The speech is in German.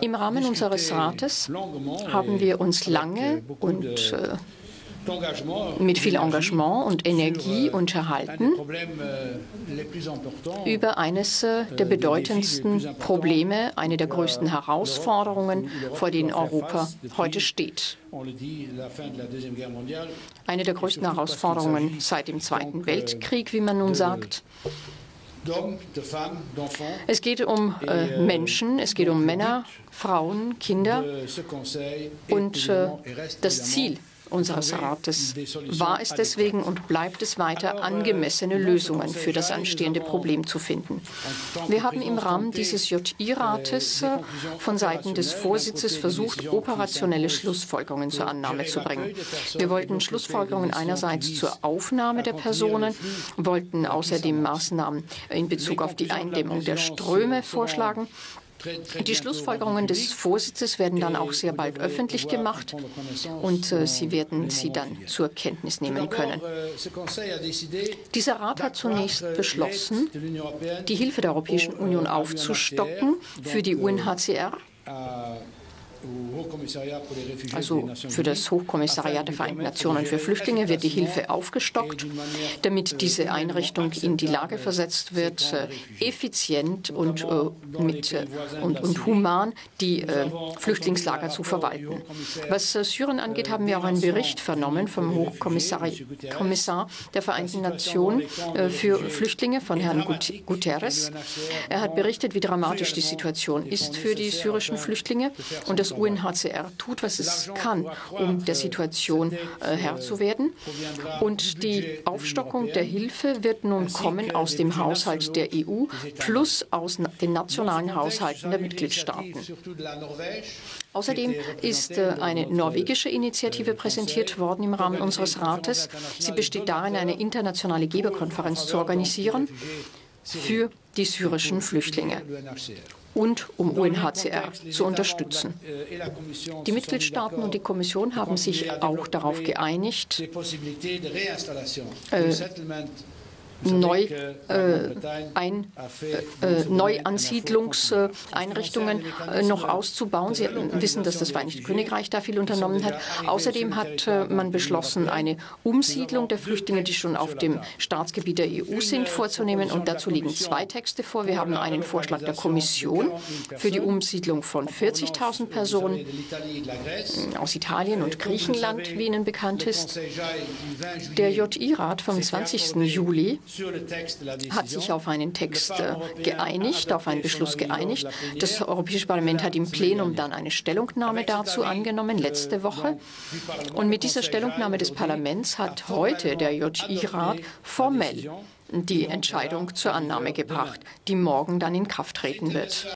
Im Rahmen unseres Rates haben wir uns lange und äh, mit viel Engagement und Energie unterhalten über eines äh, der bedeutendsten Probleme, eine der größten Herausforderungen, vor denen Europa heute steht. Eine der größten Herausforderungen seit dem Zweiten Weltkrieg, wie man nun sagt. Es geht um äh, Menschen, es geht um Männer, Frauen, Kinder und äh, das Ziel unseres Rates. War es deswegen und bleibt es weiter, angemessene Lösungen für das anstehende Problem zu finden. Wir haben im Rahmen dieses JI-Rates äh, von Seiten des Vorsitzes versucht, operationelle Schlussfolgerungen zur Annahme zu bringen. Wir wollten Schlussfolgerungen einerseits zur Aufnahme der Personen, wollten außerdem Maßnahmen in Bezug auf die Eindämmung der Ströme vorschlagen die Schlussfolgerungen des Vorsitzes werden dann auch sehr bald öffentlich gemacht und äh, Sie werden sie dann zur Kenntnis nehmen können. Dieser Rat hat zunächst beschlossen, die Hilfe der Europäischen Union aufzustocken für die UNHCR also für das Hochkommissariat der Vereinten Nationen für Flüchtlinge wird die Hilfe aufgestockt, damit diese Einrichtung in die Lage versetzt wird, äh, effizient und, äh, mit, und, und human die Flüchtlingslager zu verwalten. Was Syrien angeht, haben wir auch einen Bericht vernommen vom Hochkommissar der Vereinten Nationen für Flüchtlinge von Herrn Guterres. Er hat berichtet, wie dramatisch die Situation ist für die syrischen Flüchtlinge und das UNHCR tut, was es kann, um der Situation äh, Herr zu werden. Und die Aufstockung der Hilfe wird nun kommen aus dem Haushalt der EU plus aus den nationalen Haushalten der Mitgliedstaaten. Außerdem ist äh, eine norwegische Initiative präsentiert worden im Rahmen unseres Rates. Sie besteht darin, eine internationale Geberkonferenz zu organisieren für die syrischen Flüchtlinge und um UNHCR zu unterstützen. Die Mitgliedstaaten und die Kommission haben sich auch darauf geeinigt, äh, Neu, äh, ein, äh, Neuansiedlungseinrichtungen äh, noch auszubauen. Sie wissen, dass das Vereinigte Königreich da viel unternommen hat. Außerdem hat äh, man beschlossen, eine Umsiedlung der Flüchtlinge, die schon auf dem Staatsgebiet der EU sind, vorzunehmen. Und dazu liegen zwei Texte vor. Wir haben einen Vorschlag der Kommission für die Umsiedlung von 40.000 Personen äh, aus Italien und Griechenland, wie Ihnen bekannt ist. Der JI-Rat vom 20. Juli hat sich auf einen Text äh, geeinigt, auf einen Beschluss geeinigt. Das Europäische Parlament hat im Plenum dann eine Stellungnahme dazu angenommen, letzte Woche. Und mit dieser Stellungnahme des Parlaments hat heute der JI-Rat formell die Entscheidung zur Annahme gebracht, die morgen dann in Kraft treten wird.